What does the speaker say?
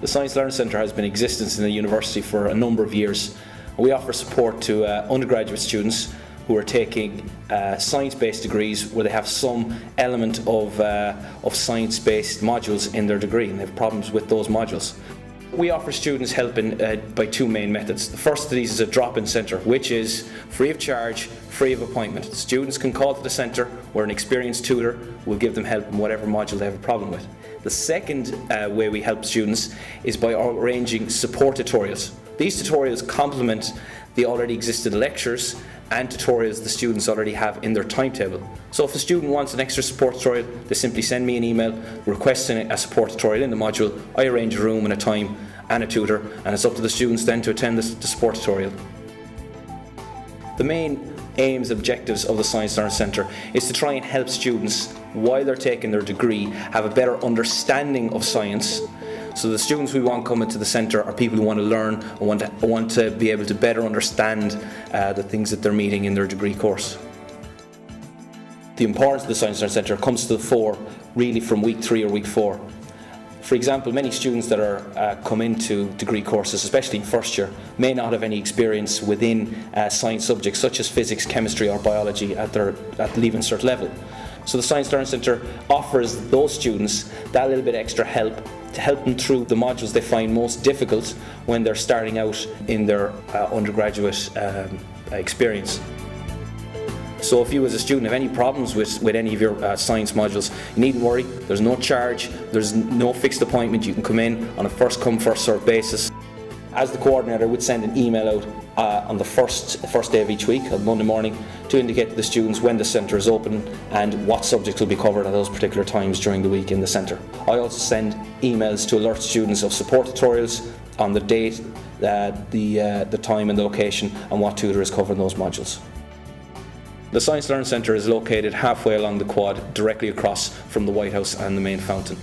The Science Learning Centre has been in existence in the university for a number of years. We offer support to uh, undergraduate students who are taking uh, science-based degrees where they have some element of, uh, of science-based modules in their degree and they have problems with those modules. We offer students help in, uh, by two main methods. The first of these is a drop-in centre, which is free of charge, free of appointment. Students can call to the centre where an experienced tutor will give them help in whatever module they have a problem with. The second uh, way we help students is by arranging support tutorials. These tutorials complement the already existed lectures and tutorials the students already have in their timetable. So if a student wants an extra support tutorial, they simply send me an email requesting a support tutorial in the module. I arrange a room and a time and a tutor, and it's up to the students then to attend the support tutorial. The main aims objectives of the Science and Learning Centre is to try and help students while they're taking their degree have a better understanding of science so the students we want coming to the centre are people who want to learn and want to, want to be able to better understand uh, the things that they're meeting in their degree course. The importance of the Science Centre comes to the fore really from week three or week four. For example, many students that are uh, come into degree courses, especially in first year, may not have any experience within uh, science subjects such as physics, chemistry or biology at their at Leaving Cert level. So the Science Learning Centre offers those students that little bit extra help to help them through the modules they find most difficult when they're starting out in their uh, undergraduate um, experience. So if you as a student have any problems with, with any of your uh, science modules, you needn't worry, there's no charge, there's no fixed appointment, you can come in on a first come first served basis as the coordinator, would send an email out uh, on the first first day of each week, on Monday morning, to indicate to the students when the centre is open and what subjects will be covered at those particular times during the week in the centre. I also send emails to alert students of support tutorials on the date, uh, the, uh, the time and the location and what tutor is covering those modules. The Science Learning Centre is located halfway along the quad, directly across from the White House and the main fountain.